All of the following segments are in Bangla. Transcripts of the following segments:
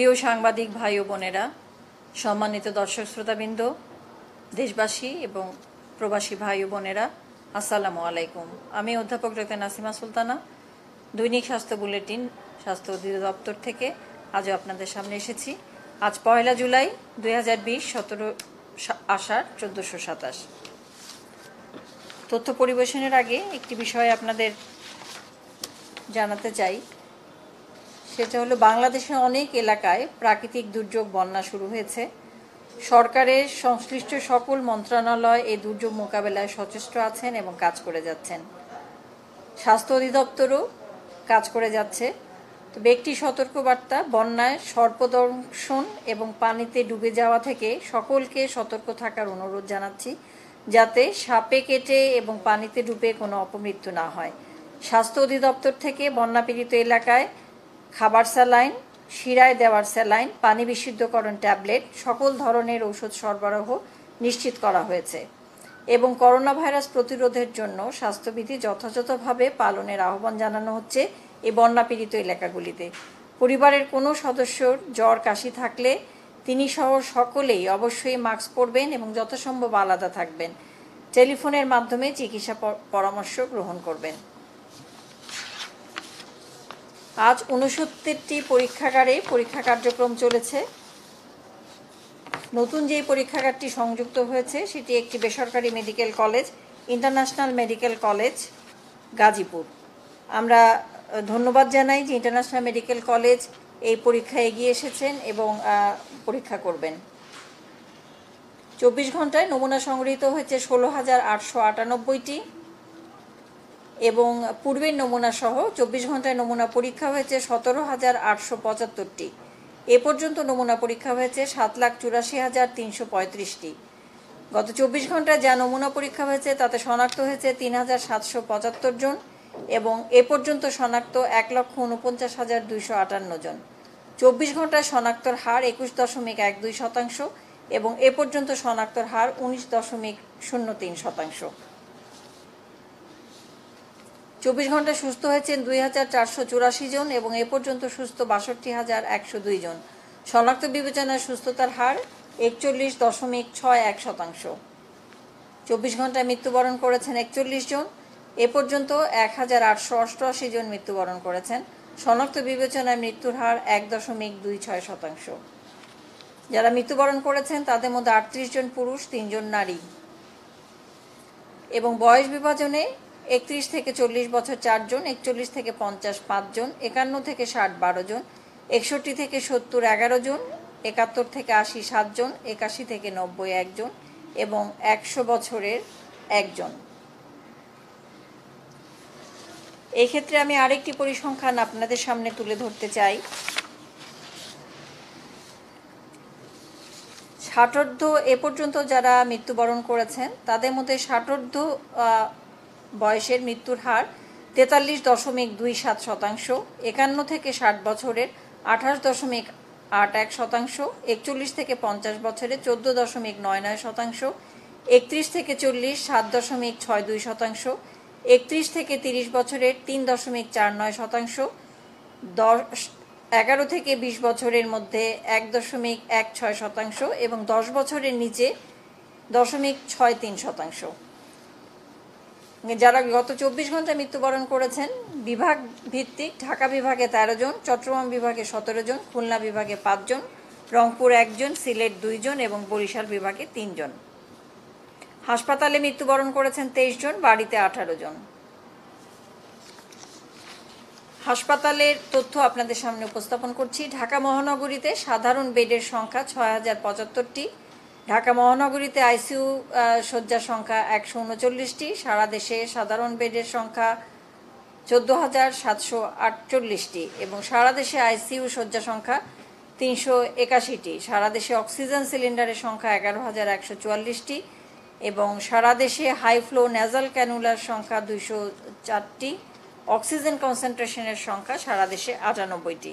প্রিয় সাংবাদিক ভাই ও বোনেরা, সম্মানিত দর্শক শ্রোতাবৃন্দ, দেশবাসী এবং প্রবাসী ভাই ও বোনেরা, আসসালামু আলাইকুম। আমি অধ্যাপক ডক্টর নাসিমা সুলতানা। দৈনিক স্বাস্থ্য বুলেটিন, স্বাস্থ্য অধিদপ্তর থেকে আজও আপনাদের সামনে এসেছি। আজ পয়লা জুলাই দুই হাজার বিশ সতেরো আষাঢ় চোদ্দোশো সাতাশ। তথ্য পরিবেশনের আগে একটি বিষয় আপনাদের জানাতে চাই। সেটা হলো বাংলাদেশের অনেক এলাকায় প্রাকৃতিক দুর্যোগ বন্যা শুরু হয়েছে। সরকারের সংশ্লিষ্ট সকল মন্ত্রণালয় এই দুর্যোগ মোকাবেলায় সচেষ্ট আছেন এবং কাজ করে যাচ্ছেন। স্বাস্থ্য অধিদপ্তরও কাজ করে যাচ্ছে। তো ব্যক্তি সতর্কবার্তা, বন্যায় সর্পদর্শন এবং পানিতে ডুবে যাওয়া থেকে সকলকে সতর্ক থাকার অনুরোধ জানাচ্ছি, যাতে সাপে কেটে এবং পানিতে ডুবে কোনো অপমৃত্যু না হয়। স্বাস্থ্য অধিদপ্তর থেকে বন্যাপীড়িত এলাকায় খাবার স্যালাইন, শিরায় দেওয়ার স্যালাইন, পানি বিশুদ্ধকরণ ট্যাবলেট, সকল ধরনের ঔষধ সরবরাহ নিশ্চিত করা হয়েছে এবং করোনা ভাইরাস প্রতিরোধের জন্য স্বাস্থ্যবিধি যথাযথভাবে পালনের আহ্বান জানানো হচ্ছে এই বন্যাপীড়িত এলাকাগুলিতে। পরিবারের কোনো সদস্যর জ্বর, কাশি থাকলে তিনি সহ সকলেই অবশ্যই মাস্ক পরবেন এবং যথাসম্ভব আলাদা থাকবেন। টেলিফোনের মাধ্যমে চিকিৎসা পরামর্শ গ্রহণ করবেন। আজ উনসত্তরটি পরীক্ষাগারে পরীক্ষা কার্যক্রম চলেছে। নতুন যে পরীক্ষাগারটি সংযুক্ত হয়েছে, সেটি একটি বেসরকারি medical college, international medical college, Gazipur. আমরা ধন্যবাদ জানাই যে ইন্টারন্যাশনাল মেডিকেল কলেজ এই পরীক্ষা এগিয়ে এসেছেন এবং পরীক্ষা করবেন। চব্বিশ ঘন্টায় নমুনা সংগৃহীত হয়েছে ষোলো হাজার আটশো আটানব্বইটি। এবং পূর্বের নমুনা সহ চব্বিশ ঘন্টায় নমুনা পরীক্ষা হয়েছে সতেরো হাজার আটশো পঁচাত্তরটি। এ পর্যন্ত নমুনা পরীক্ষা হয়েছে সাত লাখ চুরাশি হাজার তিনশো পঁয়ত্রিশটি। গত চব্বিশ ঘন্টায় যা নমুনা পরীক্ষা হয়েছে তাতে শনাক্ত হয়েছে তিন হাজার সাতশো পঁচাত্তর জন এবং এ পর্যন্ত শনাক্ত এক লক্ষ উনপঞ্চাশ হাজার দুইশো আটান্ন জন। চব্বিশ ঘন্টায় শনাক্তর হার একুশ দশমিক এক দুই শতাংশ এবং এ পর্যন্ত শনাক্তর হার উনিশ দশমিক শূন্য তিন শতাংশ। চব্বিশ ঘন্টায় সুস্থ হয়েছেন দুই হাজার চারশো চুরাশি জন এবং এ পর্যন্ত সুস্থ বাষট্টি হাজার একশো দুই জন। শনাক্ত বিবেচনায় সুস্থতার হার একচল্লিশ দশমিক ছয় এক শতাংশ। চব্বিশ ঘন্টায় মৃত্যুবরণ করেছেন একচল্লিশ জন। এ পর্যন্ত এক হাজার আটশো অষ্টআশি জন মৃত্যুবরণ করেছেন। শনাক্ত বিবেচনায় মৃত্যুর হার এক দশমিক দুই ছয় শতাংশ। যারা মৃত্যুবরণ করেছেন, তাদের মধ্যে আটত্রিশ জন পুরুষ, তিনজন নারী। এবং বয়স বিভাজনে একত্রিশ থেকে চল্লিশ বছর চারজন একচল্লিশ থেকে পঞ্চাশ পাঁচজন একান্ন থেকে ষাট বারো জন, একষট্টি থেকে সত্তর এগারো জন, একাত্তর থেকে আশি সাতজন একাশি থেকে নব্বই একজন এবং একশো বছরের একজন এক্ষেত্রে আমি আরেকটি পরিসংখ্যান আপনাদের সামনে তুলে ধরতে চাই। ষাটোর্ধ এ পর্যন্ত যারা মৃত্যুবরণ করেছেন, তাদের মধ্যে ষাটোর্ধ বয়সের মৃত্যুর হার তেতাল্লিশ দশমিক দুই সাত শতাংশ, একান্ন থেকে ষাট বছরের আঠাশ দশমিক আট এক শতাংশ, একচল্লিশ থেকে পঞ্চাশ বছরে চোদ্দ দশমিক নয় নয় শতাংশ, একত্রিশ থেকে চল্লিশ সাত দশমিক ছয় দুই শতাংশ, একত্রিশ থেকে তিরিশ বছরের তিন দশমিক চার নয় শতাংশ, দশ, এগারো থেকে বিশ বছরের মধ্যে এক দশমিক এক ছয় শতাংশ এবং দশ বছরের নিচে দশমিক ছয় তিন শতাংশ। যারা গত চব্বিশ ঘণ্টা মৃত্যুবরণ করেছেন, বিভাগ ভিত্তিক ঢাকা বিভাগে তেরো জন, চট্টগ্রাম বিভাগে সতেরো জন, খুলনা বিভাগে পাঁচজন রংপুর একজন সিলেট দুইজন এবং বরিশাল বিভাগে তিনজন হাসপাতালে মৃত্যুবরণ করেছেন তেইশ জন, বাড়িতে আঠারো জন। হাসপাতালের তথ্য আপনাদের সামনে উপস্থাপন করছি। ঢাকা মহানগরীতে সাধারণ বেডের সংখ্যা ছয় হাজার পঁচাত্তরটি। ঢাকা মহানগরীতে আইসিইউ শয্যার সংখ্যা একশো উনচল্লিশটি, সারা দেশে সাধারণ বেডের সংখ্যা চোদ্দ হাজার সাতশো আটচল্লিশটি এবং সারা দেশে আইসিইউ শয্যা সংখ্যা তিনশো একাশিটি, সারা দেশে অক্সিজেন সিলিন্ডারের সংখ্যা এগারো হাজার একশো চুয়াল্লিশটি এবং সারা দেশে হাই ফ্লো ন্যাজাল ক্যানুলার সংখ্যা দুইশো চারটি, অক্সিজেন কনসেন্ট্রেশনের সংখ্যা সারা দেশে আটানব্বইটি।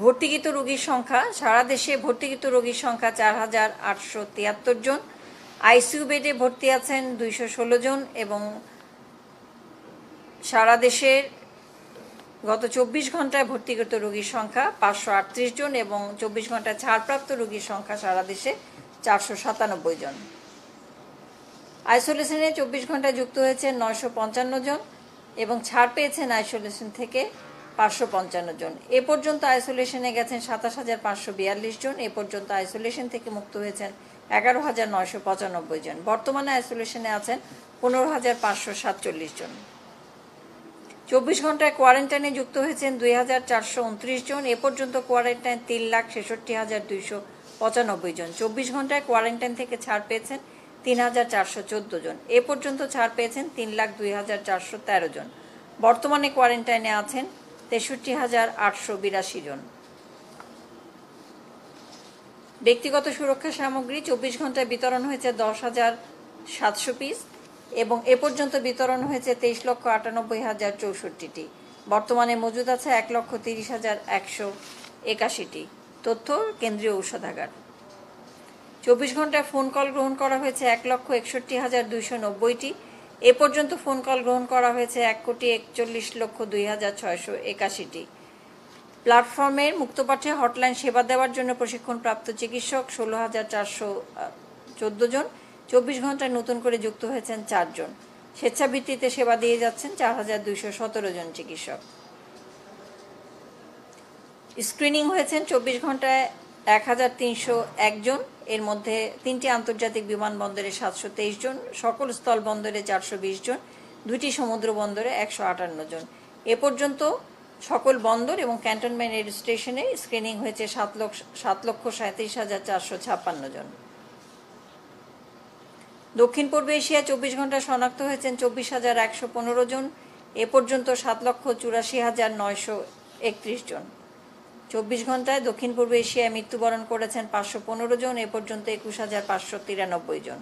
ভর্তিকৃত রোগীর সংখ্যা, সারা দেশে ভর্তিকৃত রোগীর সংখ্যা চার হাজার আটশো তিয়াত্তর জন। আইসিইউ বেডে ভর্তি আছেন দুইশো ষোলো জন এবং সারা দেশের গত চব্বিশ ঘন্টায় ভর্তিগত রোগীর সংখ্যা পাঁচশো আটত্রিশ জন এবং চব্বিশ ঘন্টায় ছাড়প্রাপ্ত রোগীর সংখ্যা সারা দেশে চারশো সাতানব্বই জন। আইসোলেশনে চব্বিশ ঘন্টায় যুক্ত হয়েছে নয়শো পঞ্চান্ন জন এবং ছাড় পেয়েছেন আইসোলেশন থেকে পাঁচশো পঞ্চান্ন জন। এ পর্যন্ত আইসোলেশনে গেছেন সাতাশ হাজার পাঁচশো বিয়াল্লিশ জন, এ পর্যন্ত আইসোলেশন থেকে মুক্ত হয়েছেন এগারো হাজার নয়শো পঁচানব্বই জন। বর্তমানে আইসোলেশনে আছেন পনেরো হাজার পাঁচশো সাতচল্লিশ জন। চব্বিশ ঘন্টায় কোয়ারেন্টাইনে যুক্ত হয়েছেন দুই হাজার চারশো উনত্রিশ জন, এ পর্যন্ত কোয়ারেন্টাইন তিন লাখ ছেষট্টি হাজার দুইশো পঁচানব্বই জন। চব্বিশ ঘন্টায় কোয়ারেন্টাইন থেকে ছাড় পেয়েছেন তিন হাজার চারশো চোদ্দ জন। এ পর্যন্ত ছাড় পেয়েছেন তিন লাখ দুই হাজার চারশো তেরো জন। বর্তমানে কোয়ারেন্টাইনে আছেন তেষট্টি হাজার আটশো বিরাশি জন। ব্যক্তিগত সুরক্ষা সামগ্রী চব্বিশ ঘন্টায় বিতরণ হয়েছে দশ হাজার সাতশো পিস এবং এ পর্যন্ত বিতরণ হয়েছে তেইশ লক্ষ আটানব্বই হাজার চৌষট্টিটি। বর্তমানে মজুদ আছে এক লক্ষ তিরিশ হাজার একশো একাশিটি। তথ্য কেন্দ্রীয় ঔষধাগার। চব্বিশ ঘন্টায় ফোন কল গ্রহণ করা হয়েছে এক লক্ষ একষট্টি হাজার দুইশো নব্বইটি। এ পর্যন্ত ফোন কল গ্রহণ করা হয়েছে এক কোটি একচল্লিশ লক্ষ দুই হাজার ছয়শো একাশিটি। প্ল্যাটফর্মের মুক্তপাঠে হটলাইন সেবা দেওয়ার জন্য প্রশিক্ষণপ্রাপ্ত চিকিৎসক ষোলো হাজার চারশো চোদ্দ জন, চব্বিশ ঘন্টায় নতুন করে যুক্ত হয়েছেন চারজন স্বেচ্ছাভিত্তিতে সেবা দিয়ে যাচ্ছেন চার হাজার দুইশো সতেরো জন চিকিৎসক। স্ক্রিনিং হয়েছেন চব্বিশ ঘন্টায় এক হাজার তিনশো একজন এর মধ্যে তিনটি আন্তর্জাতিক বিমানবন্দরে সাতশো তেইশ জন, সকল স্থল বন্দরে চারশো বিশ জন, দুইটি সমুদ্র বন্দরে একশো আটান্ন জন। এ পর্যন্ত সকল বন্দর এবং ক্যান্টনমেন্ট রেল স্টেশনে স্ক্রিনিং হয়েছে সাত লক্ষ সাত লক্ষ সাঁত্রিশ হাজার চারশো ছাপ্পান্ন জন। দক্ষিণ পূর্ব এশিয়া চব্বিশ ঘণ্টা শনাক্ত হয়েছেন চব্বিশ হাজার একশো পনেরো জন। এ পর্যন্ত সাত লক্ষ চুরাশি হাজার নয়শো একত্রিশ জন। চব্বিশ ঘন্টায় দক্ষিণ পূর্ব এশিয়ায় মৃত্যুবরণ করেছেন পাঁচশো পনেরো জন, এ পর্যন্ত একুশ হাজার পাঁচশো তিরানব্বই জন।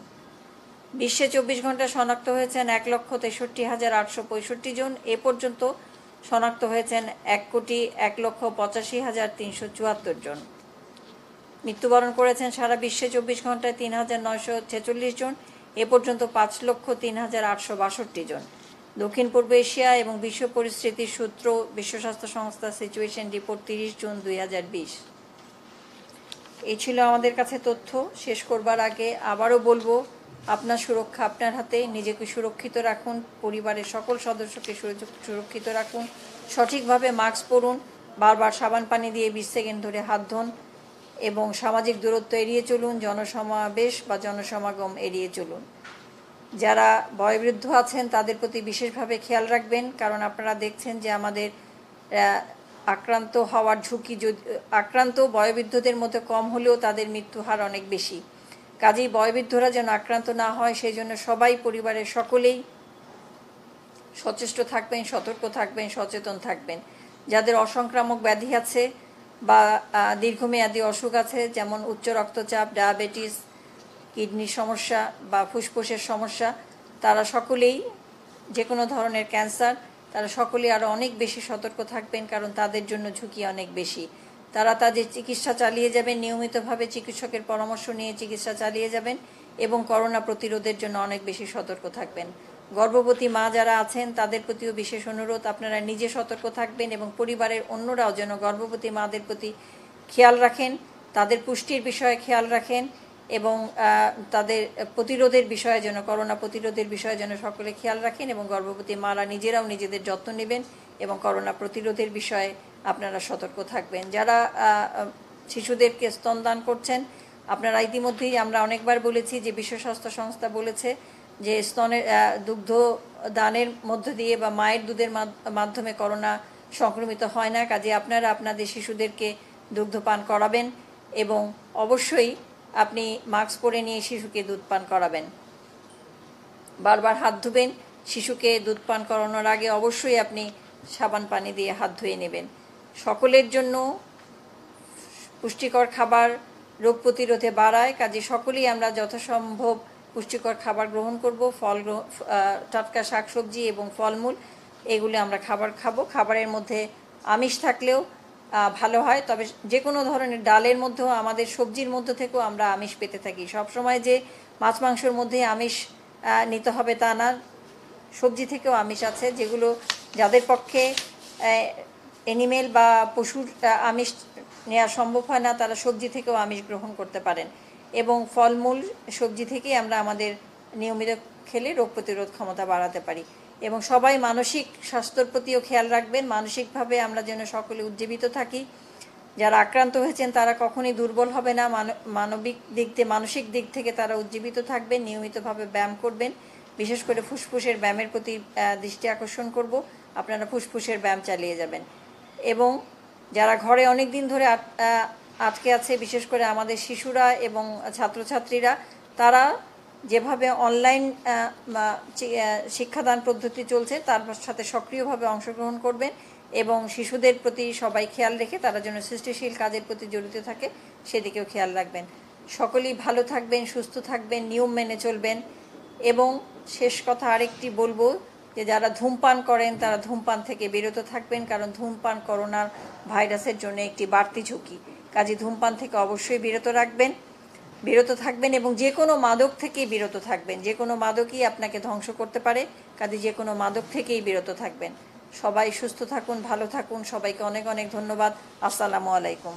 বিশ্বে চব্বিশ ঘন্টায় শনাক্ত হয়েছেন এক লক্ষ তেষট্টি হাজার আটশো পঁয়ষট্টি জন, এ পর্যন্ত শনাক্ত হয়েছেন এক কোটি এক লক্ষ পঁচাশি হাজার তিনশো চুয়াত্তর জন। মৃত্যুবরণ করেছেন সারা বিশ্বে চব্বিশ ঘন্টায় তিন হাজার নয়শো ছেচল্লিশ জন, এ পর্যন্ত পাঁচ লক্ষ তিন হাজার আটশো বাষট্টি জন। দক্ষিণ পূর্ব এশিয়া এবং বিশ্ব পরিস্থিতির সূত্র, বিশ্ব স্বাস্থ্য সংস্থা সিচুয়েশন রিপোর্ট তিরিশ জুন দুই হাজার বিশ। এই ছিল আমাদের কাছে তথ্য। শেষ করবার আগে আবারও বলব, আপনার সুরক্ষা আপনার হাতে। নিজেকে সুরক্ষিত রাখুন। পরিবারের সকল সদস্যকে সুরক্ষিত রাখুন। সঠিকভাবে মাস্ক পরুন। বারবার সাবান পানি দিয়ে বিশ সেকেন্ড ধরে হাত ধোন এবং সামাজিক দূরত্ব এড়িয়ে চলুন। জনসমাবেশ বা জনসমাগম এড়িয়ে চলুন। যারা বয়োবৃদ্ধ আছেন, তাদের প্রতি বিশেষভাবে খেয়াল রাখবেন। কারণ আপনারা দেখছেন যে আমাদের আক্রান্ত হওয়ার ঝুঁকি যদি, আক্রান্ত বয়োবৃদ্ধদের মধ্যে কম হলেও তাদের মৃত্যু হার অনেক বেশি। কাজেই বয়োবৃদ্ধরা যেন আক্রান্ত না হয়, সেই জন্য সবাই, পরিবারের সকলেই সচেষ্ট থাকবেন, সতর্ক থাকবেন, সচেতন থাকবেন। যাদের অসংক্রামক ব্যাধি আছে বা দীর্ঘমেয়াদী অসুখ আছে, যেমন উচ্চ রক্তচাপ, ডায়াবেটিস কিডনির সমস্যা বা ফুসফুসের সমস্যা, তারা সকলেই যে কোনো ধরনের ক্যান্সার, তারা সকলেই আরও অনেক বেশি সতর্ক থাকবেন কারণ তাদের জন্য ঝুঁকি অনেক বেশি। তারা তাদের চিকিৎসা চালিয়ে যাবেন, নিয়মিতভাবে চিকিৎসকের পরামর্শ নিয়ে চিকিৎসা চালিয়ে যাবেন এবং করোনা প্রতিরোধের জন্য অনেক বেশি সতর্ক থাকবেন। গর্ভবতী মা যারা আছেন, তাদের প্রতিও বিশেষ অনুরোধ, আপনারা নিজে সতর্ক থাকবেন এবং পরিবারের অন্যরাও যেন গর্ভবতী মাদের প্রতি খেয়াল রাখেন, তাদের পুষ্টির বিষয়ে খেয়াল রাখেন এবং তাদের প্রতিরোধের বিষয়ে যেন, করোনা প্রতিরোধের বিষয়ে যেন সকলে খেয়াল রাখেন এবং গর্ভবতী মারা নিজেরাও নিজেদের যত্ন নেবেন এবং করোনা প্রতিরোধের বিষয়ে আপনারা সতর্ক থাকবেন। যারা শিশুদেরকে স্তনদান করছেন, আপনারা ইতিমধ্যেই আমরা অনেকবার বলেছি যে বিশ্ব স্বাস্থ্য সংস্থা বলেছে যে স্তনের দুগ্ধ দানের মধ্য দিয়ে বা মায়ের দুধের মাধ- মাধ্যমে করোনা সংক্রমিত হয় না। কাজে আপনারা আপনাদের শিশুদেরকে দুগ্ধ পান করাবেন এবং অবশ্যই আপনি মাস্ক পরে নিয়ে শিশুকে দুধ পান করাবেন। বারবার হাত ধুবেন, শিশুকে দুধ পান করানোর আগে অবশ্যই আপনি সাবান পানি দিয়ে হাত ধুয়ে নেবেন। সকলের জন্য পুষ্টিকর খাবার রোগ প্রতিরোধে বাড়ায়, কাজে সকলেই আমরা যথাসম্ভব পুষ্টিকর খাবার গ্রহণ করব। ফল টাটকা শাকসবজি এবং ফলমূল, এগুলো আমরা খাবার খাব। খাবারের মধ্যে আমিষ থাকলেও ভালো হয়। তবে যে কোনো ধরনের ডালের মধ্যেও, আমাদের সবজির মধ্যে থেকেও আমরা আমিষ পেতে থাকি। সবসময় যে মাছ মাংসের মধ্যে আমিষ নিতে হবে তা না। সবজি থেকেও আমিষ আছে, যেগুলো যাদের পক্ষে এনিমেল বা পশুর আমিষ নেওয়া সম্ভব হয় না, তারা সবজি থেকেও আমিষ গ্রহণ করতে পারেন। এবং ফলমূল সবজি থেকেই আমরা আমাদের নিয়মিত খেলে রোগ প্রতিরোধ ক্ষমতা বাড়াতে পারি। এবং সবাই মানসিক স্বাস্থ্যর প্রতিও খেয়াল রাখবেন। মানসিকভাবে আমরা যেন সকলে উজ্জীবিত থাকি। যারা আক্রান্ত হয়েছেন, তারা কখনই দুর্বল হবে না। মান- মানবিক দিক থেকে মানসিক দিক থেকে তারা উজ্জীবিত থাকবেন, নিয়মিতভাবে ব্যায়াম করবেন। বিশেষ করে ফুসফুসের ব্যায়ামের প্রতি দৃষ্টি আকর্ষণ করব। আপনারা ফুসফুসের ব্যায়াম চালিয়ে যাবেন। এবং যারা ঘরে অনেক দিন ধরে আট- আটকে আছে, বিশেষ করে আমাদের শিশুরা এবং ছাত্রছাত্রীরা, তারা যেভাবে অনলাইন শিক্ষাদান পদ্ধতি চলছে, তার সাথে সক্রিয়ভাবে অংশগ্রহণ করবেন এবং শিশুদের প্রতি সবাই খেয়াল রেখে তারা যেন সৃষ্টিশীল কাজের প্রতি জড়িত থাকে, সেদিকেও খেয়াল রাখবেন। সকলেই ভালো থাকবেন, সুস্থ থাকবেন, নিয়ম মেনে চলবেন এবং শেষ কথা আরেকটি বলব যে, যারা ধূমপান করেন, তারা ধূমপান থেকে বিরত থাকবেন, কারণ ধূমপান করোনার ভাইরাসের জন্য একটি বাড়তি ঝুঁকি। কাজে ধূমপান থেকে অবশ্যই বিরত রাখবেন। বিরত থাকবেন এবং যে কোনো মাদক থেকেই বিরত থাকবেন। যে কোনো মাদকই আপনাকে ধ্বংস করতে পারে। কাজে যে কোনো মাদক থেকেই বিরত থাকবেন। সবাই সুস্থ থাকুন, ভালো থাকুন। সবাইকে অনেক অনেক ধন্যবাদ। আসসালামু আলাইকুম।